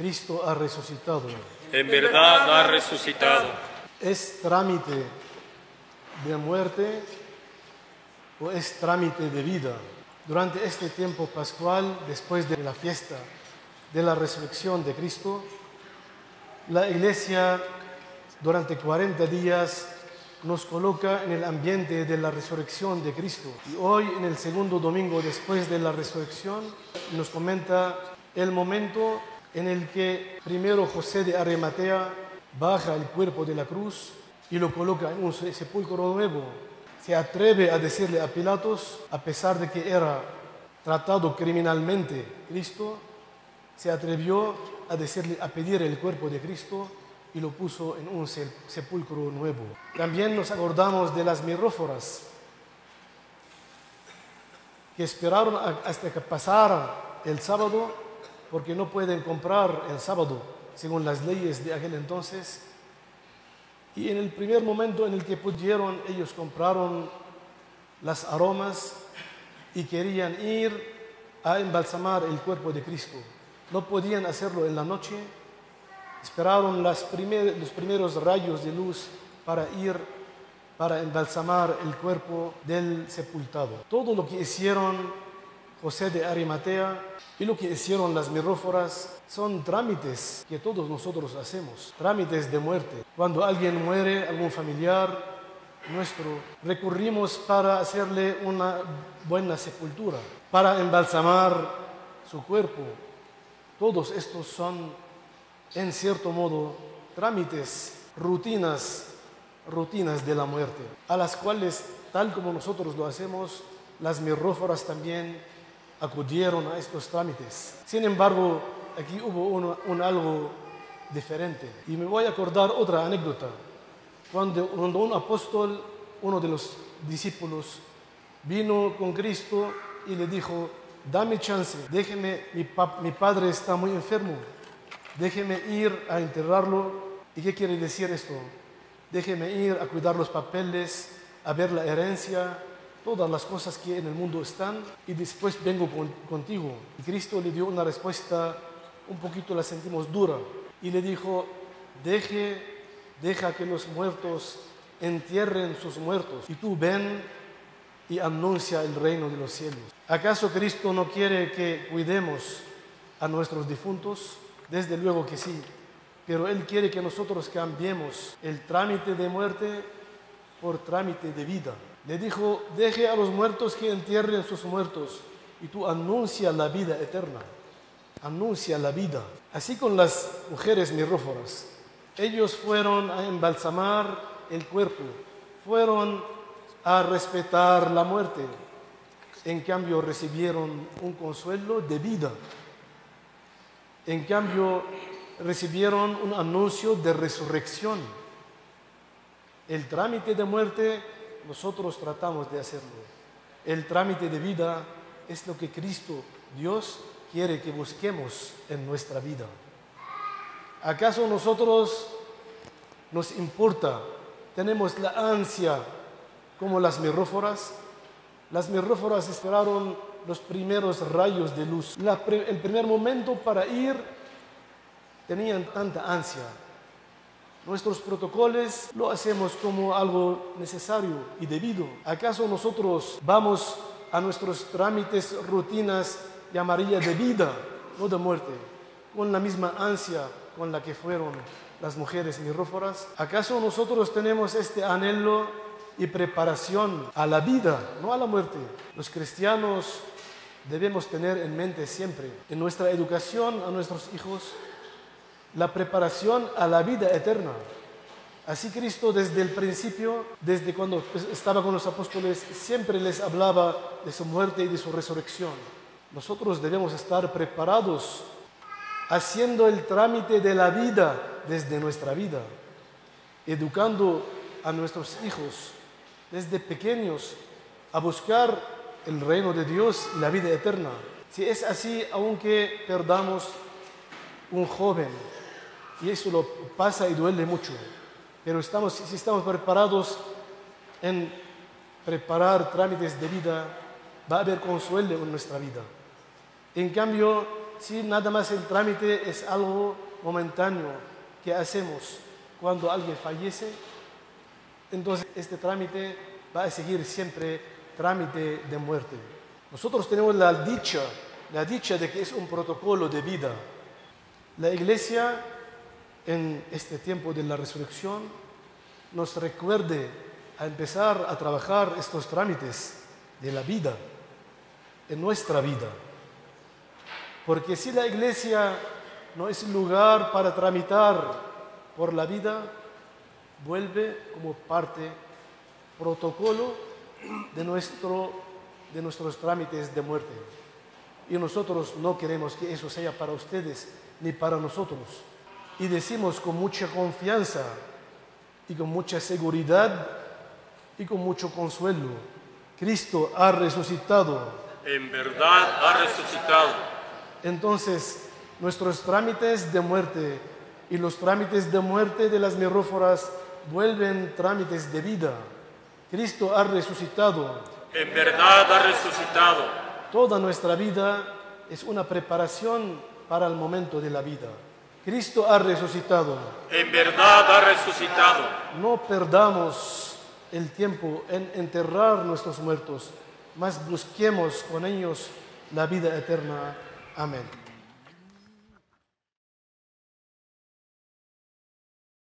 Cristo ha resucitado. En verdad ha resucitado. ¿Es trámite de muerte o es trámite de vida? Durante este tiempo pascual, después de la fiesta de la resurrección de Cristo, la iglesia durante 40 días nos coloca en el ambiente de la resurrección de Cristo. Y hoy, en el segundo domingo después de la resurrección, nos comenta el momento en el que primero José de Arimatea baja el cuerpo de la cruz y lo coloca en un sepulcro nuevo. Se atreve a decirle a Pilatos, a pesar de que era tratado criminalmente Cristo, se atrevió a decirle, a pedir el cuerpo de Cristo y lo puso en un sepulcro nuevo. También nos acordamos de las miróforas que esperaron hasta que pasara el sábado porque no pueden comprar el sábado según las leyes de aquel entonces. Y en el primer momento en el que pudieron, ellos compraron las aromas y querían ir a embalsamar el cuerpo de Cristo. No podían hacerlo en la noche, esperaron los primeros rayos de luz para ir para embalsamar el cuerpo del sepultado. Todo lo que hicieron José de Arimatea y lo que hicieron las miróforas son trámites que todos nosotros hacemos, trámites de muerte. Cuando alguien muere, algún familiar nuestro, recurrimos para hacerle una buena sepultura, para embalsamar su cuerpo. Todos estos son, en cierto modo, trámites, rutinas, rutinas de la muerte, a las cuales, tal como nosotros lo hacemos, las miróforas también acudieron a estos trámites. Sin embargo, aquí hubo un, algo diferente. Y me voy a acordar otra anécdota. Cuando, un apóstol, uno de los discípulos, vino con Cristo y le dijo, dame chance, déjeme, mi padre está muy enfermo, déjeme ir a enterrarlo. ¿Y qué quiere decir esto? Déjeme ir a cuidar los papeles, a ver la herencia, todas las cosas que en el mundo están y después vengo contigo. Y Cristo le dio una respuesta, un poquito la sentimos dura, y le dijo, deje, deja que los muertos entierren sus muertos y tú ven y anuncia el reino de los cielos. ¿Acaso Cristo no quiere que cuidemos a nuestros difuntos? Desde luego que sí, pero Él quiere que nosotros cambiemos el trámite de muerte por trámite de vida. Le dijo, deje a los muertos que entierren sus muertos y tú anuncia la vida eterna, anuncia la vida. Así con las mujeres miróforas. Ellos fueron a embalsamar el cuerpo, fueron a respetar la muerte. En cambio recibieron un consuelo de vida. En cambio recibieron un anuncio de resurrección. El trámite de muerte nosotros tratamos de hacerlo. El trámite de vida es lo que Cristo, Dios, quiere que busquemos en nuestra vida. ¿Acaso nosotros nos importa, tenemos la ansia como las miróforas? Las miróforas esperaron los primeros rayos de luz. el primer momento para ir tenían tanta ansia, Nuestros protocolos lo hacemos como algo necesario y debido. ¿Acaso nosotros vamos a nuestros trámites, rutinas, llamaría de vida, no de muerte, con la misma ansia con la que fueron las mujeres miróforas? ¿Acaso nosotros tenemos este anhelo y preparación a la vida, no a la muerte? Los cristianos debemos tener en mente siempre en nuestra educación a nuestros hijos la preparación a la vida eterna. Así Cristo desde el principio, desde cuando estaba con los apóstoles, siempre les hablaba de su muerte y de su resurrección. Nosotros debemos estar preparados, haciendo el trámite de la vida desde nuestra vida, educando a nuestros hijos desde pequeños a buscar el reino de Dios y la vida eterna. Si es así, aunque perdamos un joven, y eso lo pasa y duele mucho. Pero estamos, si estamos preparados en preparar trámites de vida, va a haber consuelo en nuestra vida. En cambio, si nada más el trámite es algo momentáneo que hacemos cuando alguien fallece, entonces este trámite va a seguir siempre trámite de muerte. Nosotros tenemos la dicha, la dicha de que es un protocolo de vida. La iglesia en este tiempo de la resurrección nos recuerde a empezar a trabajar estos trámites de la vida, en nuestra vida. Porque si la iglesia no es lugar para tramitar por la vida, vuelve como parte, protocolo de, nuestro, de nuestros trámites de muerte. Y nosotros no queremos que eso sea para ustedes ni para nosotros. Y decimos con mucha confianza y con mucha seguridad y con mucho consuelo, Cristo ha resucitado. En verdad ha resucitado. Entonces, nuestros trámites de muerte y los trámites de muerte de las miróforas vuelven trámites de vida. Cristo ha resucitado. En verdad ha resucitado. Toda nuestra vida es una preparación para el momento de la vida. Cristo ha resucitado. En verdad ha resucitado. No perdamos el tiempo en enterrar nuestros muertos, mas busquemos con ellos la vida eterna. Amén.